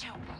Show me.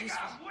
Useful.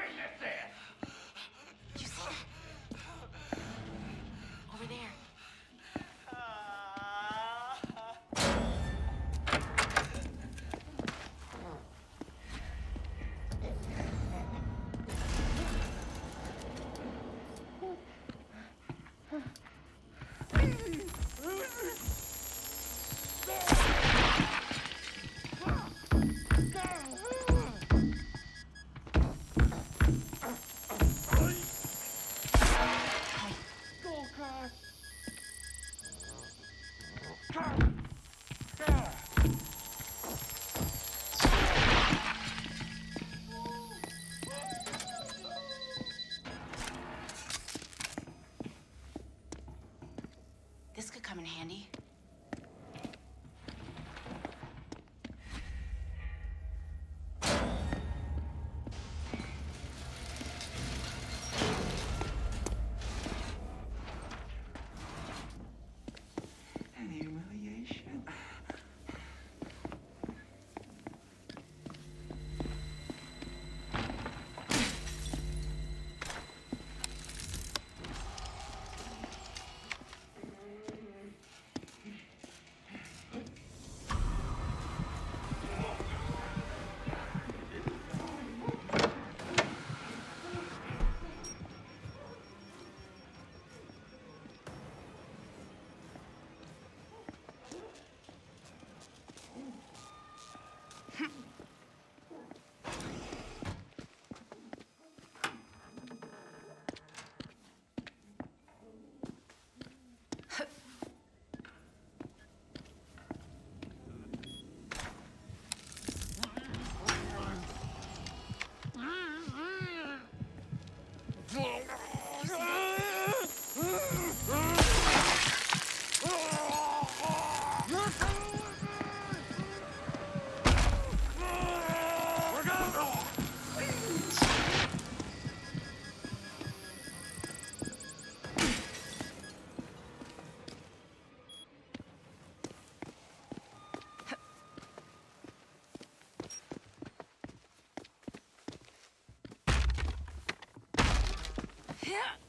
You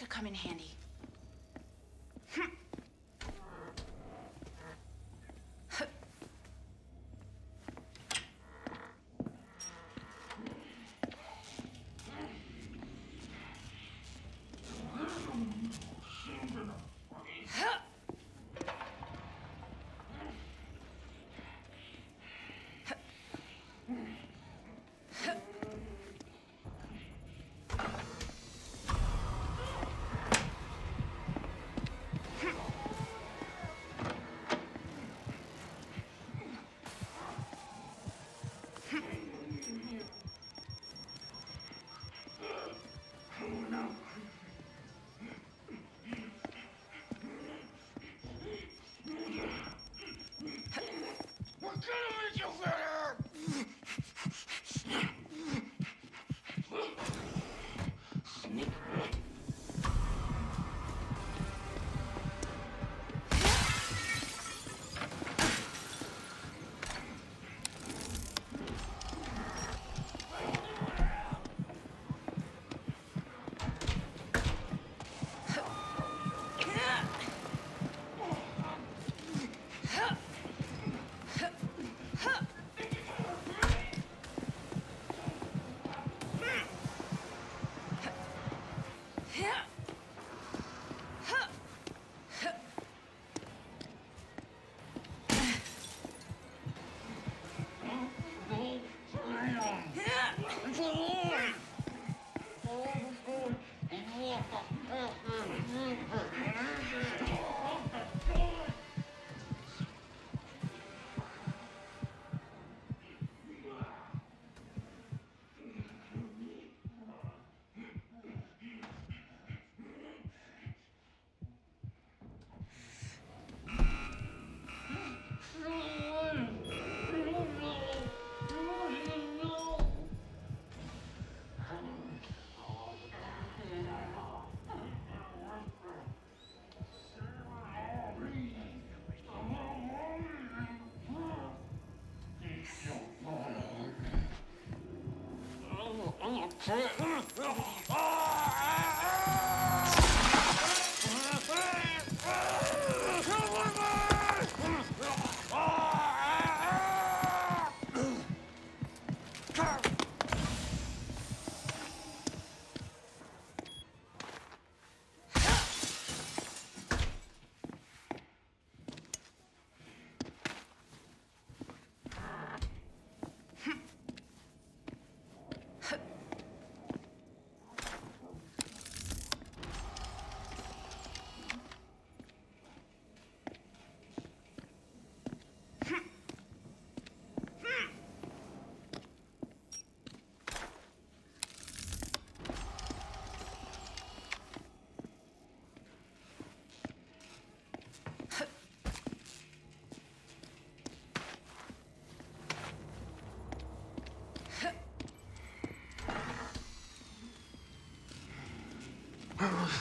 could come in handy. 就是。没机嗯嗯不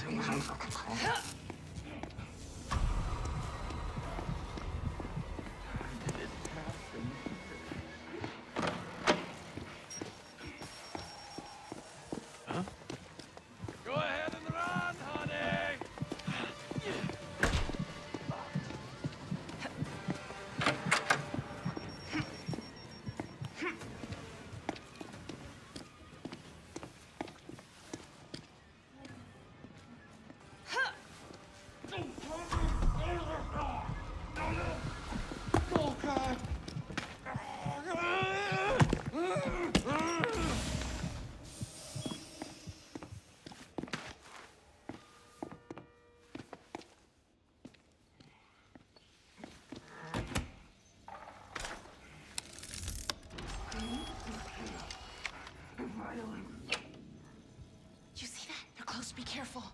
Go careful.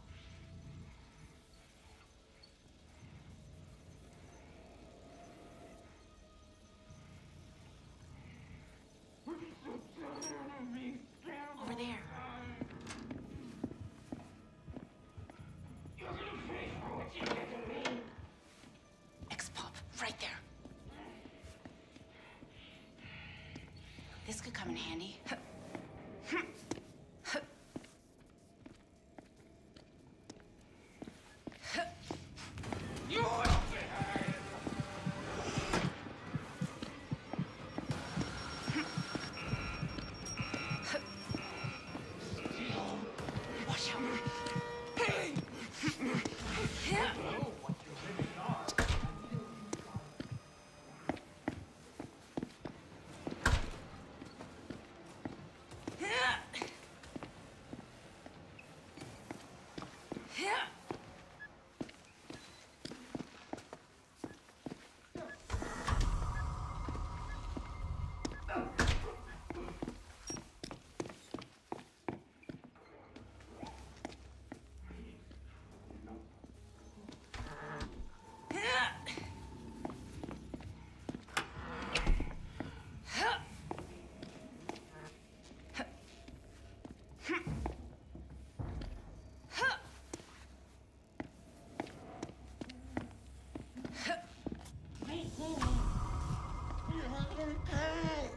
Over there. X-Pop, right there. This could come in handy. fucking pay.